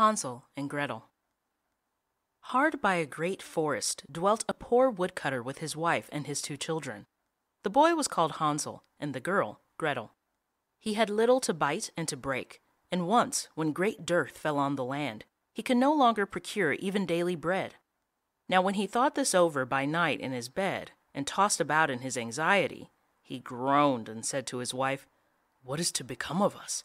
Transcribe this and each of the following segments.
Hansel and Gretel. Hard by a great forest dwelt a poor woodcutter with his wife and his two children. The boy was called Hansel, and the girl Gretel. He had little to bite and to break, and once, when great dearth fell on the land, he could no longer procure even daily bread. Now, when he thought this over by night in his bed, and tossed about in his anxiety, he groaned and said to his wife, What is to become of us?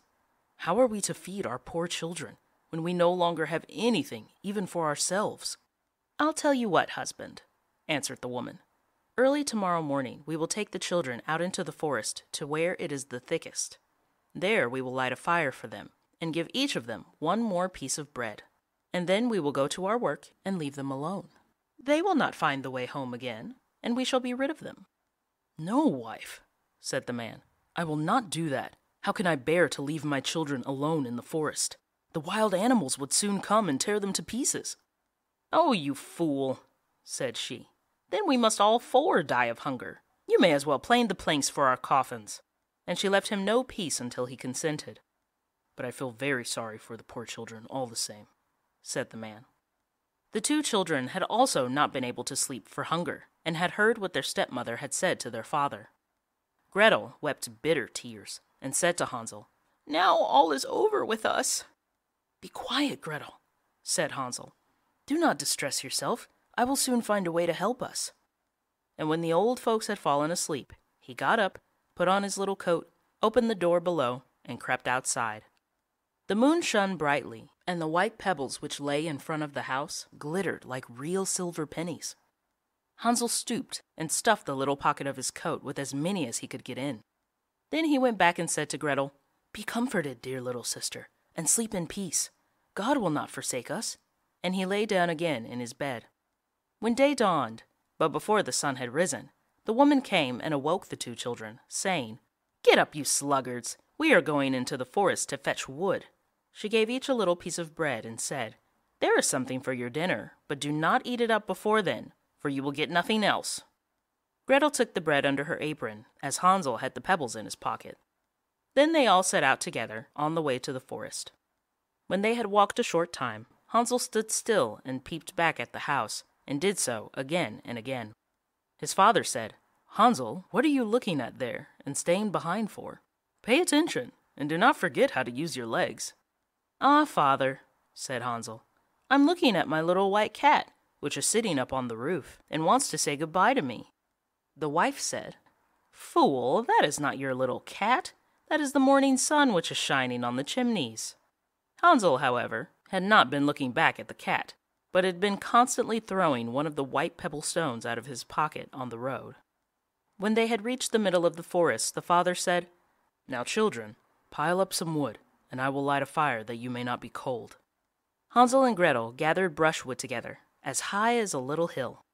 How are we to feed our poor children? When we no longer have anything, even for ourselves? I'll tell you what, husband, answered the woman. Early tomorrow morning we will take the children out into the forest to where it is the thickest. There we will light a fire for them, and give each of them one more piece of bread. And then we will go to our work and leave them alone. They will not find the way home again, and we shall be rid of them. No, wife, said the man, I will not do that. How can I bear to leave my children alone in the forest? The wild animals would soon come and tear them to pieces. Oh, you fool, said she. Then we must all four die of hunger. You may as well plane the planks for our coffins. And she left him no peace until he consented. But I feel very sorry for the poor children all the same, said the man. The two children had also not been able to sleep for hunger, and had heard what their stepmother had said to their father. Gretel wept bitter tears, and said to Hansel, Now all is over with us. Be quiet, Gretel, said Hansel. Do not distress yourself. I will soon find a way to help us. And when the old folks had fallen asleep, he got up, put on his little coat, opened the door below, and crept outside. The moon shone brightly, and the white pebbles which lay in front of the house glittered like real silver pennies. Hansel stooped and stuffed the little pocket of his coat with as many as he could get in. Then he went back and said to Gretel, Be comforted, dear little sister, and sleep in peace. God will not forsake us. And he lay down again in his bed. When day dawned, but before the sun had risen, the woman came and awoke the two children, saying, Get up, you sluggards! We are going into the forest to fetch wood. She gave each a little piece of bread and said, There is something for your dinner, but do not eat it up before then, for you will get nothing else. Gretel took the bread under her apron, as Hansel had the pebbles in his pocket. Then they all set out together on the way to the forest. When they had walked a short time, Hansel stood still and peeped back at the house, and did so again and again. His father said, Hansel, what are you looking at there and staying behind for? Pay attention, and do not forget how to use your legs. Ah, father, said Hansel, I'm looking at my little white cat, which is sitting up on the roof, and wants to say good-bye to me. The wife said, Fool, that is not your little cat. That is the morning sun which is shining on the chimneys. Hansel, however, had not been looking back at the cat, but had been constantly throwing one of the white pebble stones out of his pocket on the road. When they had reached the middle of the forest, the father said, Now, children, pile up some wood, and I will light a fire that you may not be cold. Hansel and Gretel gathered brushwood together, as high as a little hill.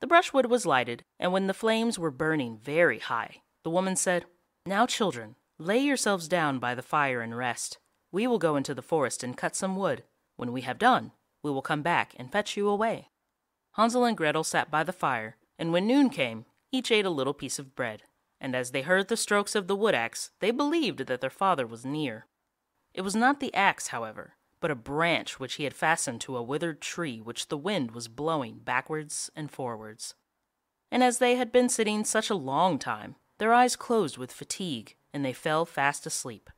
The brushwood was lighted, and when the flames were burning very high, the woman said, Now, children, lay yourselves down by the fire and rest. We will go into the forest and cut some wood. When we have done, we will come back and fetch you away. Hansel and Gretel sat by the fire, and when noon came, each ate a little piece of bread. And as they heard the strokes of the wood axe, they believed that their father was near. It was not the axe, however, but a branch which he had fastened to a withered tree which the wind was blowing backwards and forwards. And as they had been sitting such a long time, their eyes closed with fatigue, and they fell fast asleep.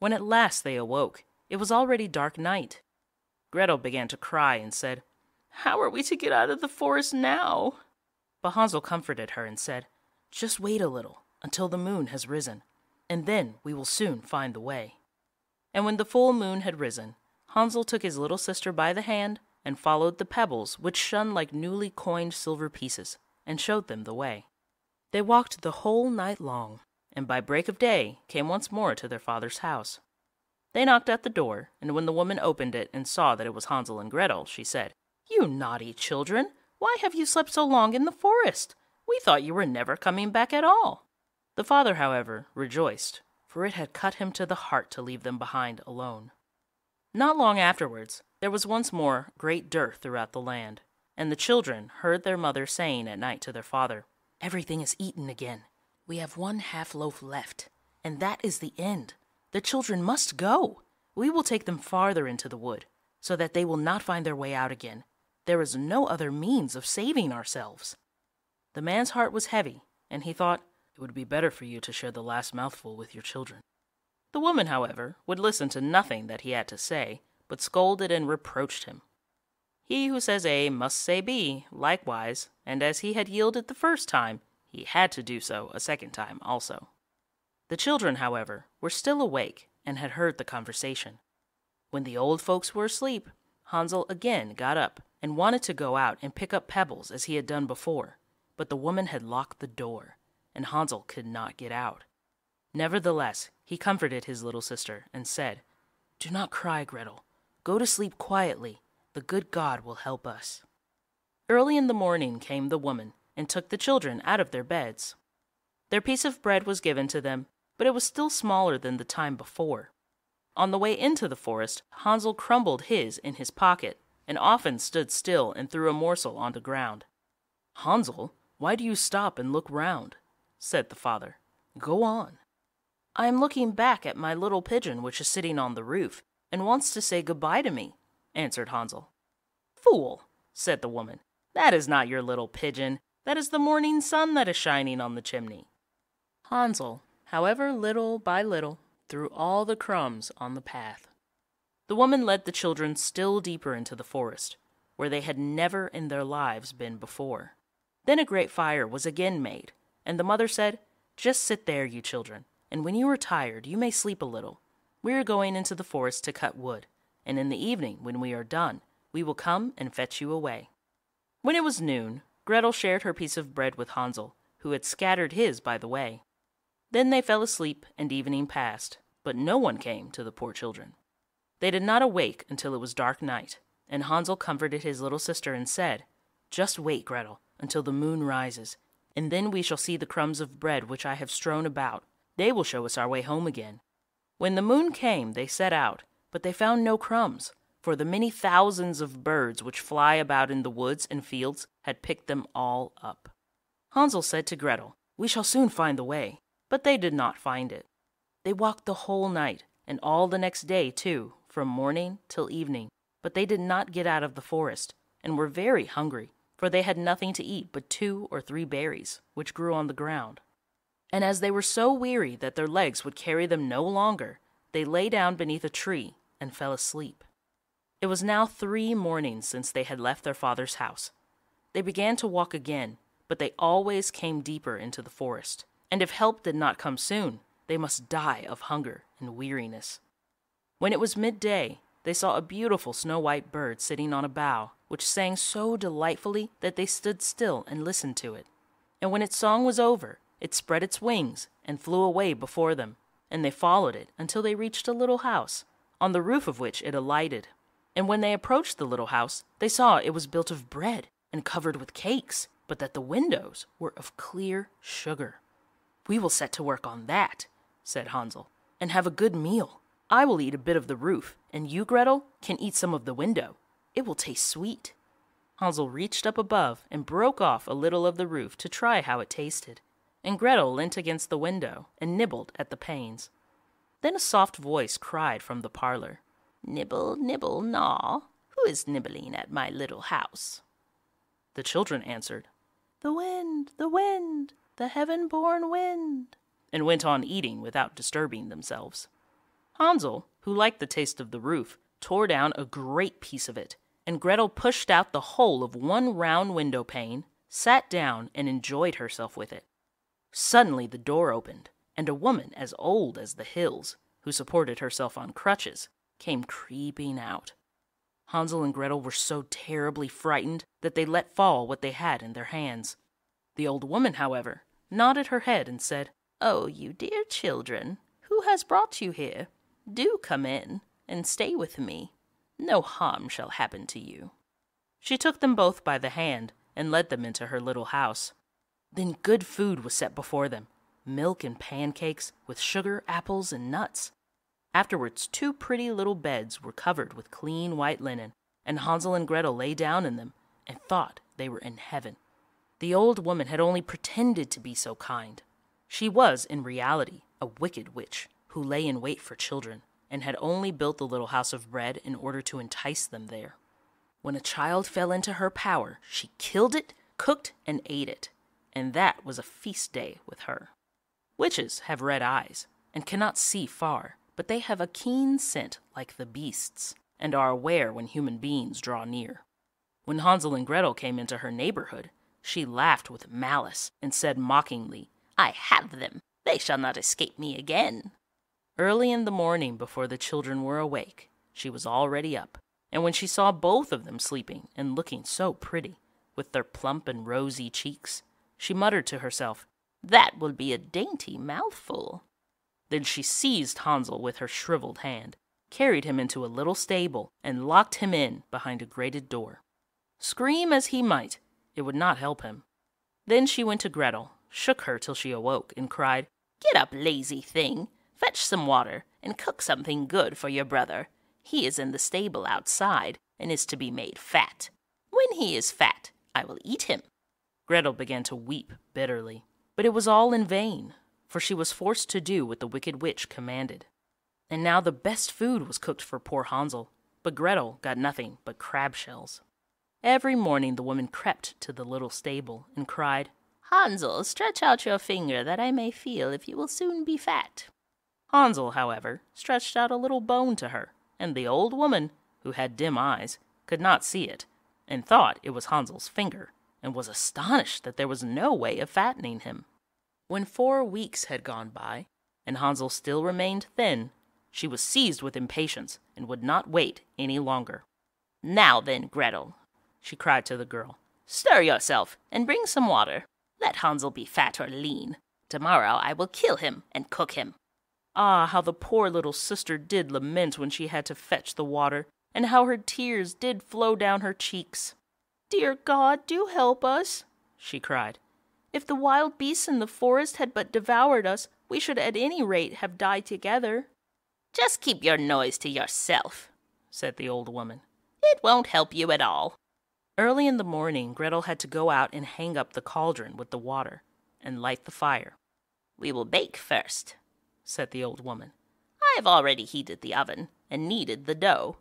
When at last they awoke, it was already dark night. Gretel began to cry and said, How are we to get out of the forest now? But Hansel comforted her and said, Just wait a little until the moon has risen, and then we will soon find the way. And when the full moon had risen, Hansel took his little sister by the hand and followed the pebbles which shone like newly coined silver pieces, and showed them the way. They walked the whole night long, and by break of day came once more to their father's house. They knocked at the door, and when the woman opened it and saw that it was Hansel and Gretel, she said, You naughty children, why have you slept so long in the forest? We thought you were never coming back at all. The father, however, rejoiced, for it had cut him to the heart to leave them behind alone. Not long afterwards, there was once more great dearth throughout the land, and the children heard their mother saying at night to their father, Everything is eaten again. We have one half loaf left, and that is the end. The children must go. We will take them farther into the wood. so that they will not find their way out again. There is no other means of saving ourselves. The man's heart was heavy, and he thought, It would be better for you to share the last mouthful with your children. The woman, however, would listen to nothing that he had to say, but scolded and reproached him. He who says A must say B, likewise, and as he had yielded the first time, he had to do so a second time also. The children, however, were still awake and had heard the conversation. When the old folks were asleep, Hansel again got up and wanted to go out and pick up pebbles as he had done before, but the woman had locked the door, and Hansel could not get out. Nevertheless, he comforted his little sister and said, Do not cry, Gretel. Go to sleep quietly. The good God will help us. Early in the morning came the woman and took the children out of their beds. Their piece of bread was given to them, but it was still smaller than the time before. On the way into the forest, Hansel crumbled his in his pocket and often stood still and threw a morsel on the ground. Hansel, why do you stop and look round? said the father. Go on. I am looking back at my little pigeon which is sitting on the roof and wants to say good-bye to me, answered Hansel. Fool, said the woman. That is not your little pigeon. That is the morning sun that is shining on the chimney. Hansel, however, little by little, threw all the crumbs on the path. The woman led the children still deeper into the forest, where they had never in their lives been before. Then a great fire was again made, and the mother said, Just sit there, you children, and when you are tired, you may sleep a little. We are going into the forest to cut wood, and in the evening, when we are done, we will come and fetch you away. When it was noon, Gretel shared her piece of bread with Hansel, who had scattered his by the way. Then they fell asleep, and evening passed, but no one came to the poor children. They did not awake until it was dark night, and Hansel comforted his little sister and said, Just wait, Gretel, until the moon rises, and then we shall see the crumbs of bread which I have strewn about. They will show us our way home again. When the moon came, they set out, but they found no crumbs, for the many thousands of birds which fly about in the woods and fields had picked them all up. Hansel said to Gretel, We shall soon find the way. But they did not find it. They walked the whole night, and all the next day, too, from morning till evening, but they did not get out of the forest, and were very hungry, for they had nothing to eat but two or three berries, which grew on the ground. And as they were so weary that their legs would carry them no longer, they lay down beneath a tree and fell asleep. It was now three mornings since they had left their father's house. They began to walk again, but they always came deeper into the forest, and if help did not come soon, they must die of hunger and weariness. When it was midday, they saw a beautiful snow white bird sitting on a bough, which sang so delightfully that they stood still and listened to it. And when its song was over, it spread its wings and flew away before them, and they followed it until they reached a little house, on the roof of which it alighted. And when they approached the little house, they saw it was built of bread and covered with cakes, but that the windows were of clear sugar. We will set to work on that, said Hansel, and have a good meal. I will eat a bit of the roof, and you, Gretel, can eat some of the window. It will taste sweet. Hansel reached up above and broke off a little of the roof to try how it tasted, and Gretel leant against the window and nibbled at the panes. Then a soft voice cried from the parlor, Nibble, nibble, gnaw. Who is nibbling at my little house? The children answered, The wind, the wind, the heaven born wind, and went on eating without disturbing themselves. Hansel, who liked the taste of the roof, tore down a great piece of it, and Gretel pushed out the whole of one round window pane, sat down, and enjoyed herself with it. Suddenly the door opened, and a woman as old as the hills, who supported herself on crutches, came creeping out. Hansel and Gretel were so terribly frightened that they let fall what they had in their hands. The old woman, however, nodded her head and said, Oh, you dear children, who has brought you here? Do come in and stay with me. No harm shall happen to you. She took them both by the hand and led them into her little house. Then good food was set before them milk and pancakes with sugar, apples, and nuts. Afterwards, two pretty little beds were covered with clean white linen, and Hansel and Gretel lay down in them and thought they were in heaven. The old woman had only pretended to be so kind. She was, in reality, a wicked witch who lay in wait for children, and had only built the little house of bread in order to entice them there. When a child fell into her power, she killed it, cooked, and ate it, and that was a feast day with her. Witches have red eyes and cannot see far, but they have a keen scent like the beasts, and are aware when human beings draw near. When Hansel and Gretel came into her neighborhood, she laughed with malice and said mockingly, I have them. They shall not escape me again. Early in the morning, before the children were awake, she was already up, and when she saw both of them sleeping and looking so pretty, with their plump and rosy cheeks, she muttered to herself, That will be a dainty mouthful. Then she seized Hansel with her shriveled hand, carried him into a little stable, and locked him in behind a grated door. Scream as he might, it would not help him. Then she went to Gretel, shook her till she awoke, and cried, Get up, lazy thing! Fetch some water, and cook something good for your brother. He is in the stable outside, and is to be made fat. When he is fat, I will eat him. Gretel began to weep bitterly, but it was all in vain, for she was forced to do what the wicked witch commanded. And now the best food was cooked for poor Hansel, but Gretel got nothing but crab shells. Every morning the woman crept to the little stable and cried, Hansel, stretch out your finger that I may feel if you will soon be fat. Hansel, however, stretched out a little bone to her, and the old woman, who had dim eyes, could not see it, and thought it was Hansel's finger, and was astonished that there was no way of fattening him. When four weeks had gone by, and Hansel still remained thin, she was seized with impatience and would not wait any longer. Now then, Gretel, she cried to the girl, stir yourself and bring some water. Let Hansel be fat or lean. Tomorrow I will kill him and cook him. Ah, how the poor little sister did lament when she had to fetch the water, and how her tears did flow down her cheeks. Dear God, do help us, she cried. If the wild beasts in the forest had but devoured us, we should at any rate have died together. Just keep your noise to yourself, said the old woman. It won't help you at all. Early in the morning, Gretel had to go out and hang up the cauldron with the water and light the fire. We will bake first, said the old woman. I have already heated the oven and kneaded the dough.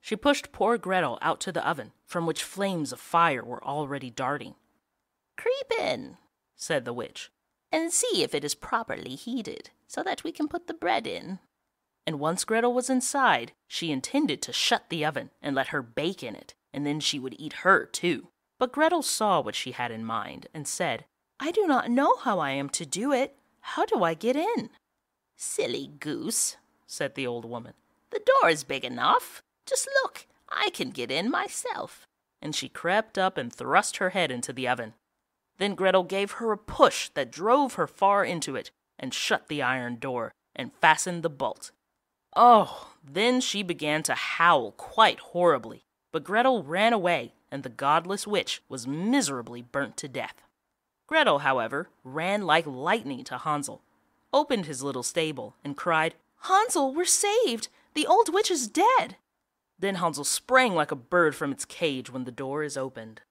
She pushed poor Gretel out to the oven, from which flames of fire were already darting. Creep in, said the witch, and see if it is properly heated, so that we can put the bread in. And once Gretel was inside, she intended to shut the oven and let her bake in it and then she would eat her too. But Gretel saw what she had in mind and said, I do not know how I am to do it. How do I get in? Silly goose, said the old woman. The door is big enough. Just look, I can get in myself. And she crept up and thrust her head into the oven. Then Gretel gave her a push that drove her far into it, and shut the iron door, and fastened the bolt. Oh, then she began to howl quite horribly, but Gretel ran away, and the godless witch was miserably burnt to death. Gretel, however, ran like lightning to Hansel, opened his little stable, and cried, Hansel, we're saved! The old witch is dead! Then Hansel sprang like a bird from its cage when the door is opened.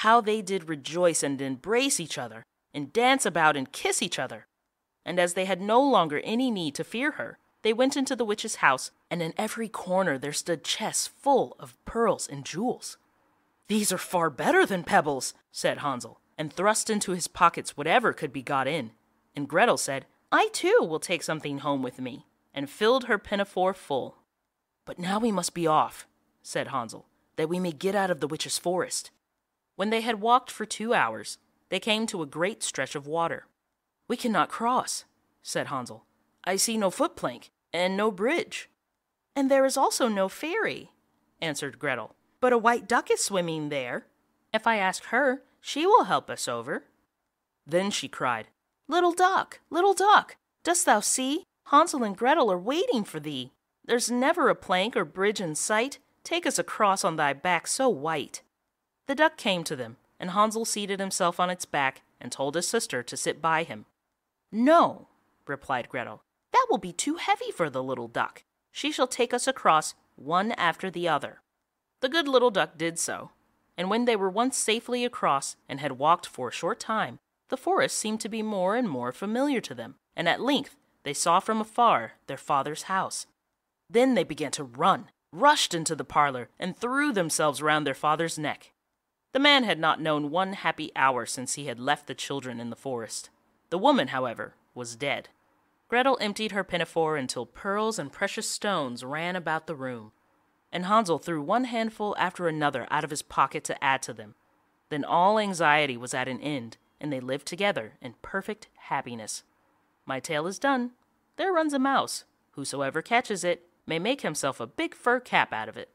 How they did rejoice and embrace each other, and dance about and kiss each other! And as they had no longer any need to fear her, they went into the witch's house, and in every corner there stood chests full of pearls and jewels. These are far better than pebbles, said Hansel, and thrust into his pockets whatever could be got in. And Gretel said, I too will take something home with me, and filled her pinafore full. But now we must be off, said Hansel, that we may get out of the witch's forest. When they had walked for two hours, they came to a great stretch of water. We cannot cross, said Hansel. I see no foot plank, and no bridge. And there is also no ferry, answered Gretel. But a white duck is swimming there. If I ask her, she will help us over. Then she cried, Little duck, little duck, dost thou see? Hansel and Gretel are waiting for thee. There's never a plank or bridge in sight. Take us across on thy back so white. The duck came to them, and Hansel seated himself on its back and told his sister to sit by him. No, replied Gretel, that will be too heavy for the little duck. She shall take us across one after the other. The good little duck did so, and when they were once safely across and had walked for a short time, the forest seemed to be more and more familiar to them, and at length they saw from afar their father's house. Then they began to run, rushed into the parlor, and threw themselves round their father's neck. The man had not known one happy hour since he had left the children in the forest. The woman, however, was dead. Gretel emptied her pinafore until pearls and precious stones ran about the room, and Hansel threw one handful after another out of his pocket to add to them. Then all anxiety was at an end, and they lived together in perfect happiness. My tale is done. There runs a mouse. Whosoever catches it may make himself a big fur cap out of it.